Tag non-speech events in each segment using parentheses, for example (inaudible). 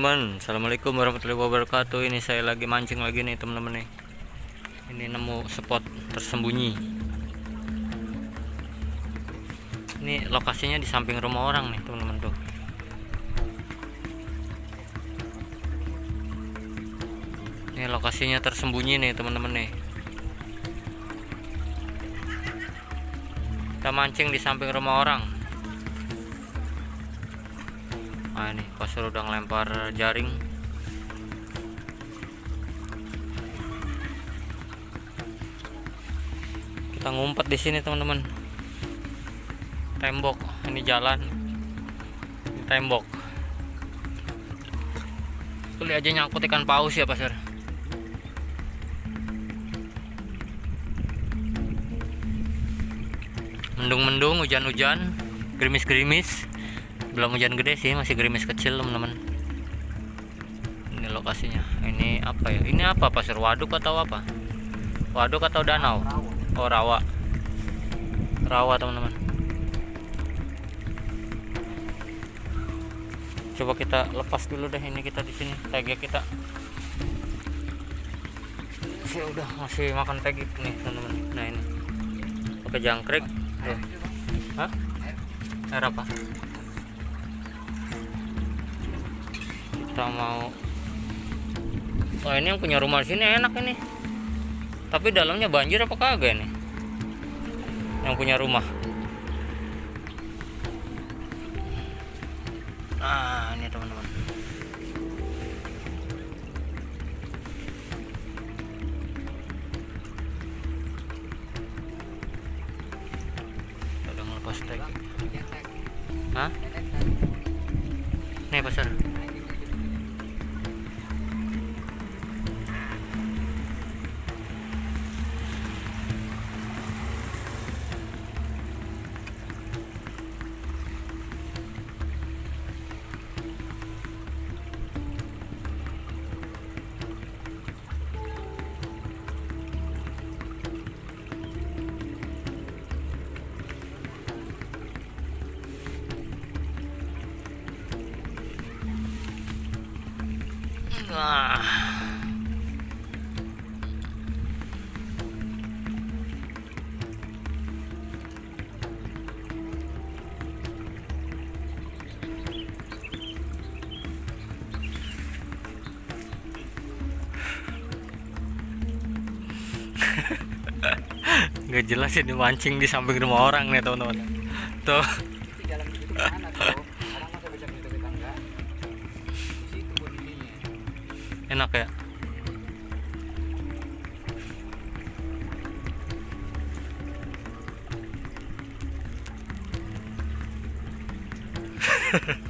Teman-teman. Assalamualaikum warahmatullahi wabarakatuh. Ini saya lagi mancing lagi nih teman-teman nih. Ini nemu spot tersembunyi. Ini lokasinya di samping rumah orang nih teman-teman tuh. Ini lokasinya tersembunyi nih teman-teman nih. Kita mancing di samping rumah orang Nah ini pasar udah ngelempar jaring. Kita ngumpet di sini teman-teman. Tembok, ini jalan. Ini tembok. Kali aja nyangkut ikan paus ya pasar. Mendung-mendung, hujan-hujan, gerimis-gerimis belum hujan gede sih masih gerimis kecil teman-teman. Ini lokasinya. Ini apa ya? Ini apa pasir waduk atau apa? Waduk atau danau? Oh rawa. Rawa teman-teman. Coba kita lepas dulu deh ini kita di sini tagnya kita. Saya udah masih makan tagik nih teman-teman. Nah ini. Pakai jangkrik. Hah? air apa kita mau oh ini yang punya rumah sini enak ini. Tapi dalamnya banjir apa kagak nih yang punya rumah. Nah ini teman-teman. Udah ngelepas tag Hah? Nih pasar Wah. Gak jelas ini mancing di samping rumah orang nih teman-teman. Tuh. Enak ya. (laughs)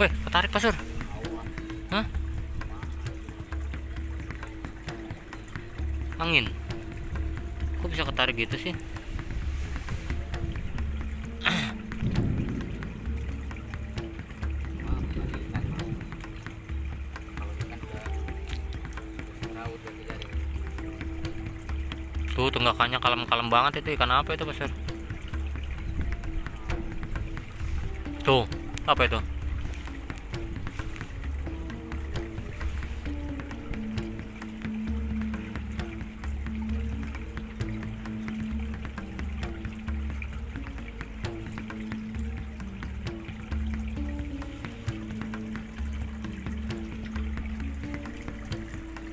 Weh, ketarik pasur. Hah? Angin. Kok bisa ketarik gitu sih? Tuh, tunggakannya kalem-kalem banget itu ikan apa itu pasur? Tuh, apa itu?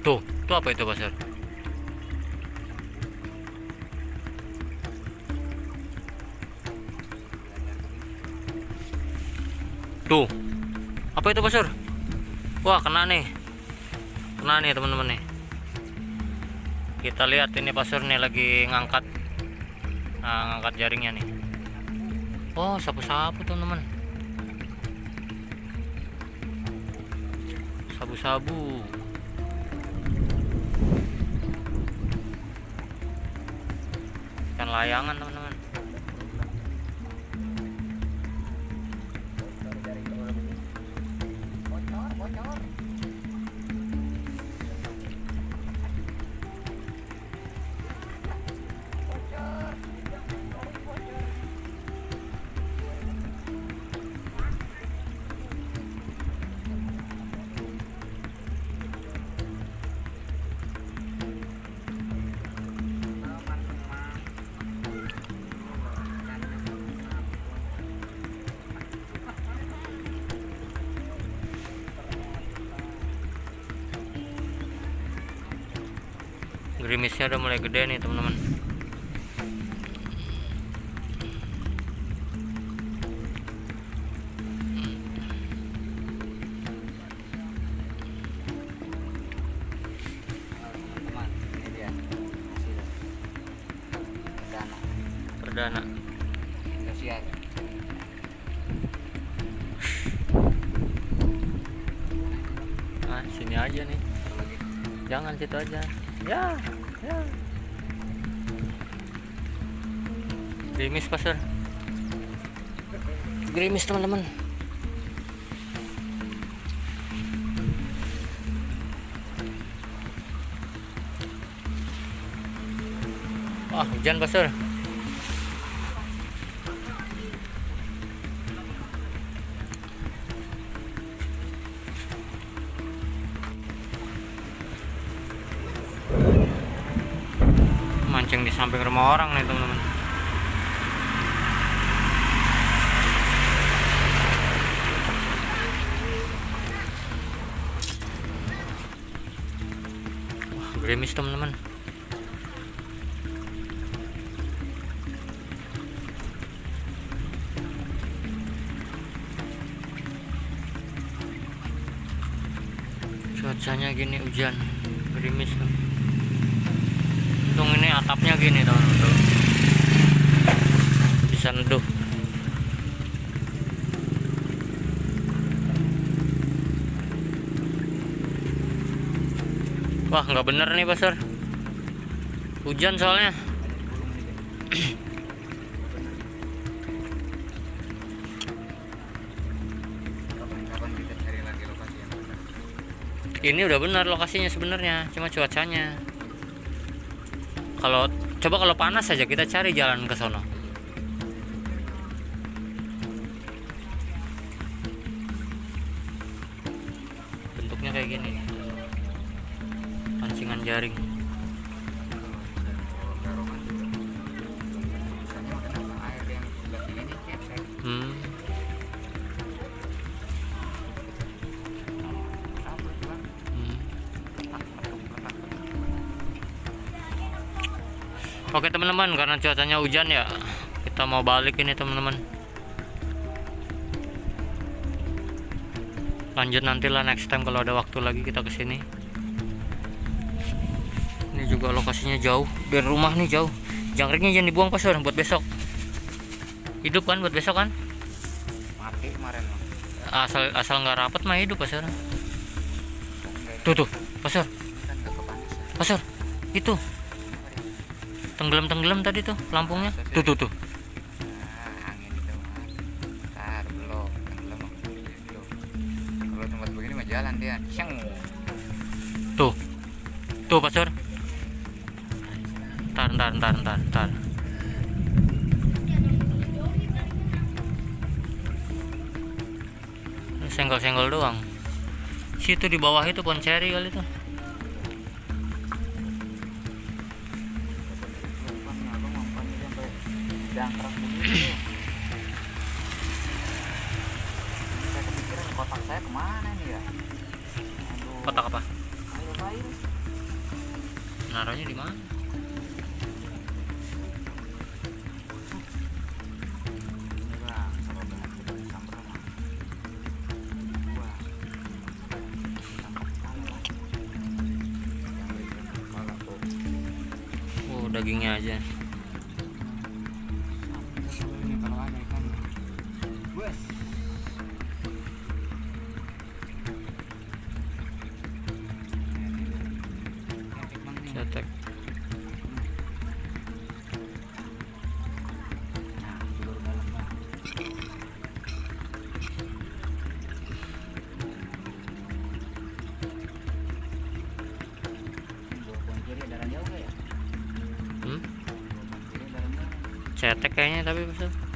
Tuh, tuh apa itu pasar? Tuh. Apa itu, Pasur? Wah, kena nih. Kena nih, teman-teman nih. Kita lihat ini Pasur nih lagi ngangkat nah, ngangkat jaringnya nih. Oh, sapu-sapu, teman-teman. Sabu-sabu. Layangan teman-teman gerimisnya udah mulai gede nih teman-teman. Perdana. Indosiar ah sini aja nih. Jangan situ aja ya ya. Gerimis pasar gerimis teman-teman. Wah hujan pasar samping rumah orang nih teman-teman. Wah gerimis teman-teman. Cuacanya gini hujan. Gerimis tuh untung ini atapnya gini teman-teman bisa neduh. Wah nggak bener nih pasar hujan soalnya. Ini udah benar lokasinya sebenarnya cuma cuacanya kalau coba kalau panas saja kita cari jalan ke sono. Bentuknya kayak gini. Pancingan jaring Oke teman-teman karena cuacanya hujan ya kita mau balik ini teman-teman. Lanjut nantilah next time kalau ada waktu lagi kita ke sini ini juga lokasinya jauh dari rumah nih jauh. Jangkriknya jangan dibuang pas buat besok. Hidup kan buat besok kan? Mati kemarin asal asal nggak rapet mah hidup pasar tuh tuh pasar kan kepanasan pasar itu tenggelam tenggelam tadi tuh lampunya tuh tuh tuh nah jalan dia. Tuh. Tuh, Pak Sur. Ntar, ntar, ntar, ntar, ntar. Senggol-senggol doang. Situ di bawah itu pohon ceri kali tuh. Jangkrak begitu. Saya kepikiran kotak saya ke mana nih ya? Aduh. Kotak apa? Ayo bayu. Naruhnya di mana? Ini bang, saya hmm? cetek kayaknya tapi maksudnya